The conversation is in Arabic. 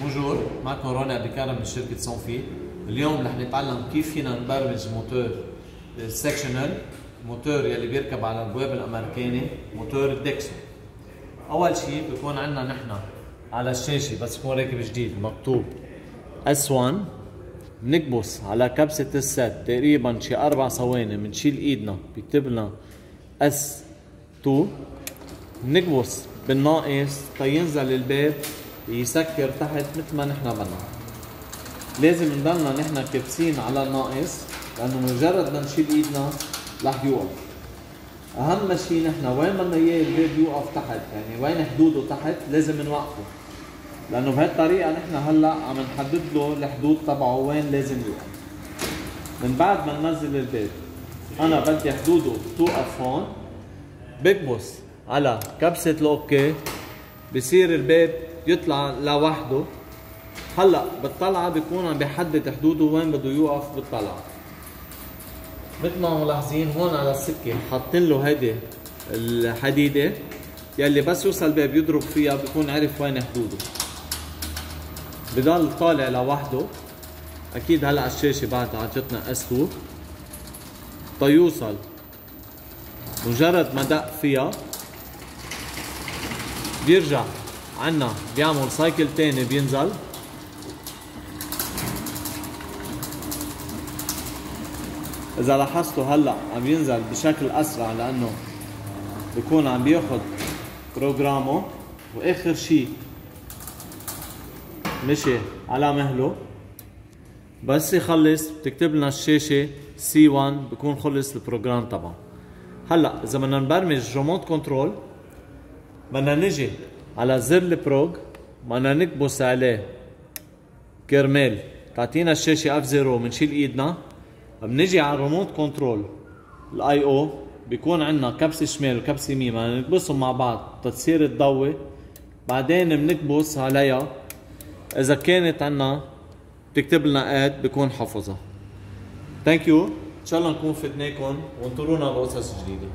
Bonjour معكم روني بكارم من شركة Somfy اليوم رح نتعلم كيف فينا نبرمج موتور ال sectional موتور يلي بيركب على البواب الامريكاني موتور ال Dexxo اول شيء بكون عندنا نحن على الشاشه بس يكون راكب جديد مكتوب S1 بنكبس على كبسة ال set تقريبا شي أربع ثواني بنشيل إيدنا بيكتب لنا S2 بنكبس بالناقص تينزل الباب يسكر تحت مثل ما نحن بدنا. لازم نضلنا نحن كابسين على الناقص لأنه مجرد ما نشيل إيدنا رح يوقف. أهم شيء نحن وين بدنا إياه الباب يوقف تحت؟ يعني وين حدوده تحت؟ لازم نوقفه. لأنه بهالطريقة نحن هلأ عم نحدد له الحدود تبعه وين لازم يوقف. من بعد ما ننزل الباب أنا بدي حدوده توقف هون بكبس على كبسة الأوكي. بصير الباب يطلع لوحده. هلأ بالطلعة بيكون عم بيحدد حدوده وين بده يوقف بالطلعة. مثل ما ملاحظين هون على السكة حاطين له هيدي الحديدة يلي بس يوصل الباب يضرب فيها بيكون عرف وين حدوده. بضل طالع لوحده. أكيد هلأ على الشاشة بعد عطتنا S2 تيوصل مجرد ما دق فيها بيرجع عنا بيعمل cycle تاني بينزل. إذا لاحظتوا هلأ عم ينزل بشكل أسرع لأنه بيكون عم بياخذ بروجرامه وآخر شيء مشي على مهله. بس يخلص بتكتب لنا الشاشة C1 بكون خلص ال program تبعه. هلأ إذا بدنا نبرمج remote control بدنا نجي على زر ال prog بدنا نكبس عليه كرمال. تعطينا الشاشة F0 بنشيل إيدنا. بنجي على ال remote control. ال io بيكون عندنا كبسة شمال وكبسة يمين بدنا نكبسهم مع بعض تصير تضوي بعدين بنكبس عليها. إذا كانت عندنا بتكتب لنا آد بكون حفظها ثانك يو إن شاء الله نكون فدناكم وانطرونا بقصص جديده